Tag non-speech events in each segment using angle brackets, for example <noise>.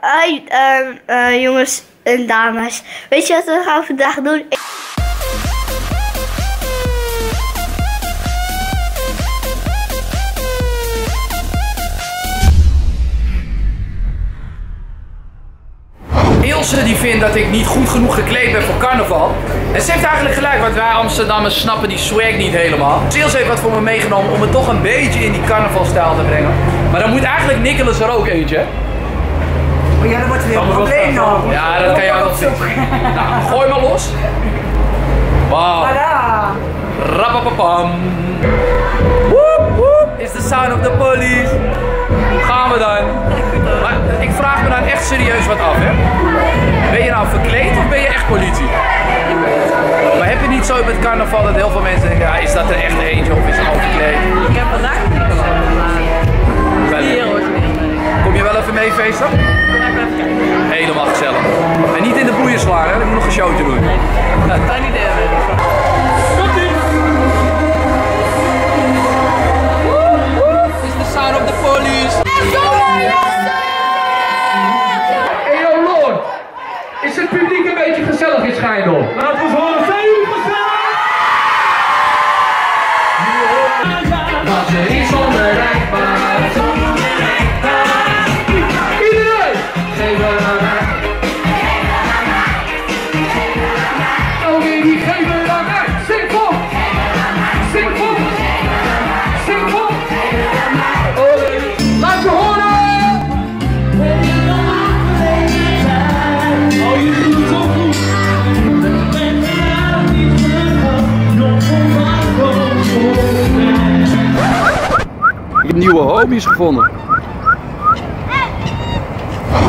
Eh, jongens en dames. Weet je wat we gaan vandaag doen? Ik- Ilse die vindt dat ik niet goed genoeg gekleed ben voor carnaval. En ze heeft eigenlijk gelijk, want wij Amsterdammers snappen die swag niet helemaal. Ilse heeft wat voor me meegenomen om het toch een beetje in die carnavalstijl te brengen. Maar dan moet eigenlijk Nicholas er ook eentje. Oh ja, dat wordt weer een probleem nou. Ja, dat kan jij wel. Nou, <laughs> gooi maar los. Wauw. Rappapapam. Woep woep. Is the sound of the police. Hoe gaan we dan? Maar ik vraag me dan echt serieus wat af, hè? Ben je nou verkleed of ben je echt politie? Maar heb je niet zo met carnaval dat heel veel mensen denken, ja, is dat er echt eentje of is het al verkleed? Ik heb vandaag niet. Kom je wel even mee feesten? Hè? Ik moet nog een showtje doen. Geen idee. Is the sound of the police. Hey yo Lord, is het publiek een beetje gezellig in Schijndel? Laten we horen, zijn jullie gezellig? Nieuwe hobby's gevonden.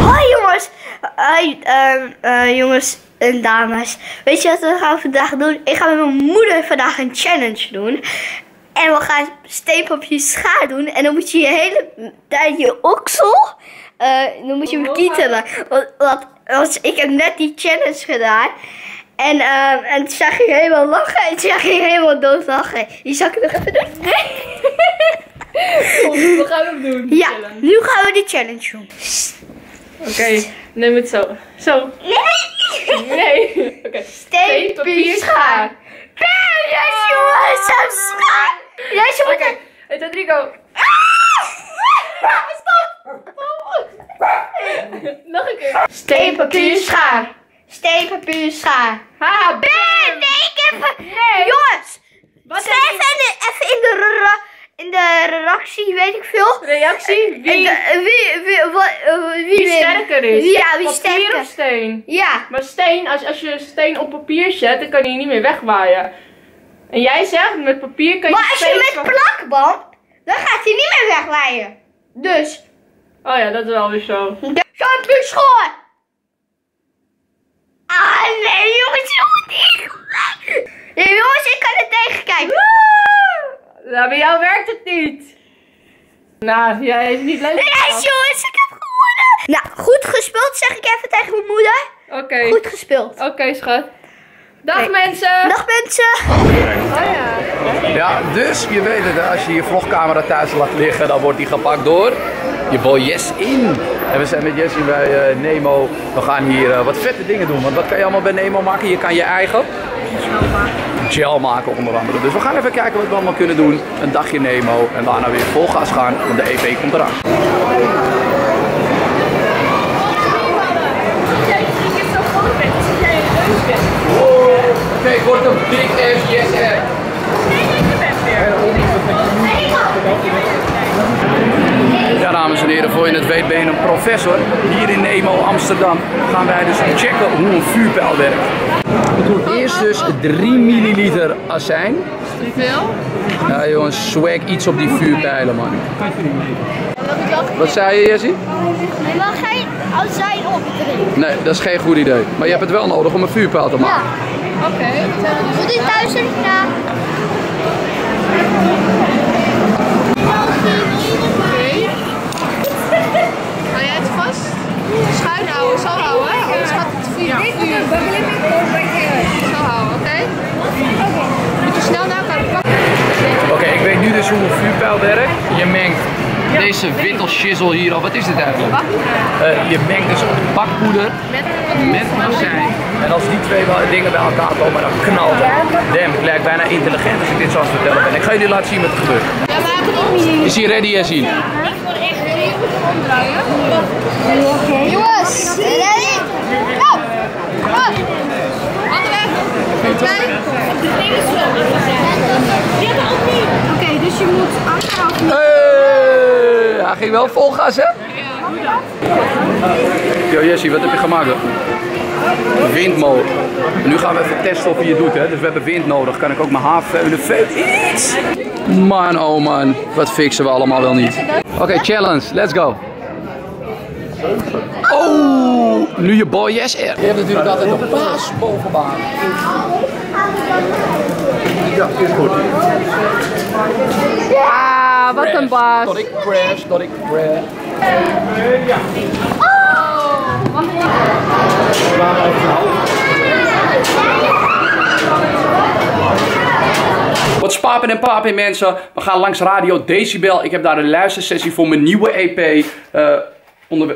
Hoi jongens. Hoi, ehm, eh, jongens en dames. Weet je wat we gaan vandaag doen? Ik ga met mijn moeder vandaag een challenge doen. En we gaan steenpapje schaar doen. En dan moet je je hele tijd je oksel. eh, dan moet je hem kietelen. Want, want, want ik heb net die challenge gedaan. En, ehm, en toen zag je helemaal lachen. En toen zag je helemaal dood lachen. Die zal ik nog even doen. <laughs> We gaan hem doen. Ja, challenge. nu gaan we die challenge doen. Oké, neem het zo. Zo. Nee! Nee. <laughs> Oké. Steen, papier, schaar. Yes, jongens, zo schaar. Yes, je moet Oké. 1, 2, 3, go. Nog een keer. Steen, papier, schaar. Steen, papier, schaar. Ha, Nee, nee, ik heb... Jongens, Wat schrijf even, even in de, ra- in de reactie, weet ik veel. Reactie? En Wie, de- wie, wie, wat, eh, wie, wie wint. sterker is? Ja, wie Papier sterker. of steen? Ja, Maar steen, als, als je steen op papier zet, dan kan hij niet meer wegwaaien. En jij zegt, met papier kan je maar als je met plakband, dan gaat hij niet meer wegwaaien. Dus, Oh ja, dat is wel weer zo. shampoo schoon. Ah, nee, jongens, jongens. Nee, jongens, ik kan er tegen kijken. Nou, bij jou werkt het niet. Nou, jij is niet leuk. Yes, jongens, ik heb gewonnen. Nou, goed gespeeld, zeg ik even tegen mijn moeder. Oké. Goed gespeeld. Oké, schat. Dag mensen. Dag mensen. Oh ja. Ja, dus je weet het, hè, als je je vlogcamera thuis laat liggen, dan wordt die gepakt door je boy Yes in. En we zijn met Jessie bij eh, Nemo. We gaan hier eh, wat vette dingen doen. Want wat kan je allemaal bij Nemo maken? Je kan je eigen gel maken onder andere. Dus we gaan even kijken wat we allemaal kunnen doen. Een dagje Nemo en daarna weer vol gas gaan, want de EP komt eraan. Oké, ik word een big ass yes en voor je het weet ben je een professor. Hier in Nemo Amsterdam gaan wij dus checken hoe een vuurpijl werkt. Het wordt eerst dus 3 milliliter azijn. Hoeveel? Ja jongens, swag iets op die vuurpijlen man. Wat zei je Jessie? Je mag geen azijn opdrinken. Nee, dat is geen goed idee. Maar je hebt het wel nodig om een vuurpijl te maken. Oké. Doe die thuis na. Gaat het vuur. Zo houden, oké? Moet je snel naar elkaar pakken. Oké, ik weet nu dus hoe een vuurpijl werkt. Je mengt Deze witte shizzle hier, oh, wat is dit eigenlijk? Eh, je mengt dus bakpoeder met azijn. En als die twee dingen bij elkaar komen, dan knalt het. Damn, ik lijk bijna intelligent als ik dit zo aan het vertellen ben. Ik ga jullie laten zien wat er gebeurt. Is hij ready, Yassine? Jongens, ready? Go! Kom! Oké, dus je moet anderhalf Hey, hij ging wel vol gas, hè? Yo, Jessie, wat heb je gemaakt? Windmolen. En nu gaan we even testen of hij het doet, hè? Dus we hebben wind nodig. Kan ik ook mijn haar veulen? Veul iets! Man, oh man. Wat fixen we allemaal wel niet. Oké, challenge. Let's go. Oh, nu je boy yes er. Je hebt natuurlijk altijd een baas bovenbaan. Ja, is goed. Ah, wat een baas. Tot ik crash, tot ik crash. Wat spapen en papen mensen. We gaan langs Radio Decibel. Ik heb daar een luistersessie voor mijn nieuwe EP. Eh,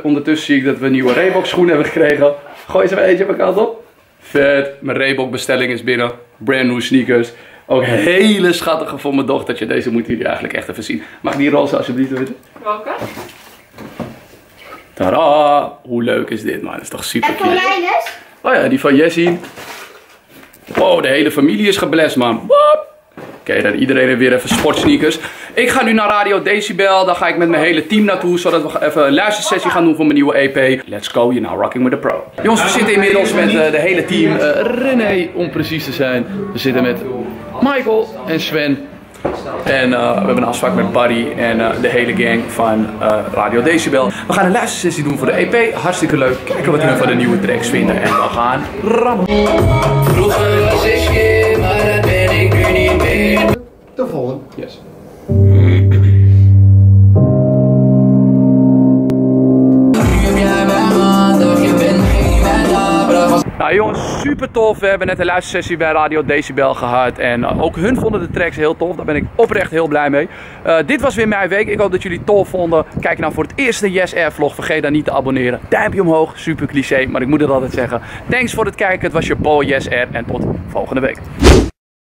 ondertussen zie ik dat we nieuwe Reebok schoenen hebben gekregen. Gooi ze maar eentje op mijn kant op. Vet. Mijn Reebok bestelling is binnen. Brand new sneakers. Ook hele schattige voor mijn dochtertje. Deze moeten jullie eigenlijk echt even zien. Mag die roze alsjeblieft weten? Welke? Tada! Hoe leuk is dit man? Dat is toch super En cute. Linus? Oh ja, die van Jessie. Wow, de hele familie is geblest, man. Wop. Oké, dan iedereen weer even sportsneakers. Ik ga nu naar Radio Decibel. Daar ga ik met mijn hele team naartoe. Zodat we even een luistersessie gaan doen voor mijn nieuwe EP. Let's go, you're now rocking with the pro. Jongens, we zitten inmiddels met eh, de hele team. Eh, René, om precies te zijn. We zitten met Michael en Sven. En eh, we hebben een afspraak met Buddy en de hele gang van Radio Decibel. We gaan een luistersessie doen voor de EP. Hartstikke leuk. Kijken wat we van de nieuwe tracks vinden. En we gaan rammen. Yes. Nou jongens, super tof. We hebben net een luistersessie bij Radio Decibel gehad. En eh, ook hun vonden de tracks heel tof. Daar ben ik oprecht heel blij mee. Eh, dit was weer mijn week. Ik hoop dat jullie het tof vonden. Kijk nou voor het eerste Yes Air vlog. Vergeet dan niet te abonneren. Duimpje omhoog. Super cliché, maar ik moet het altijd zeggen. Thanks voor het kijken. Het was je Paul Yes Air. En tot volgende week.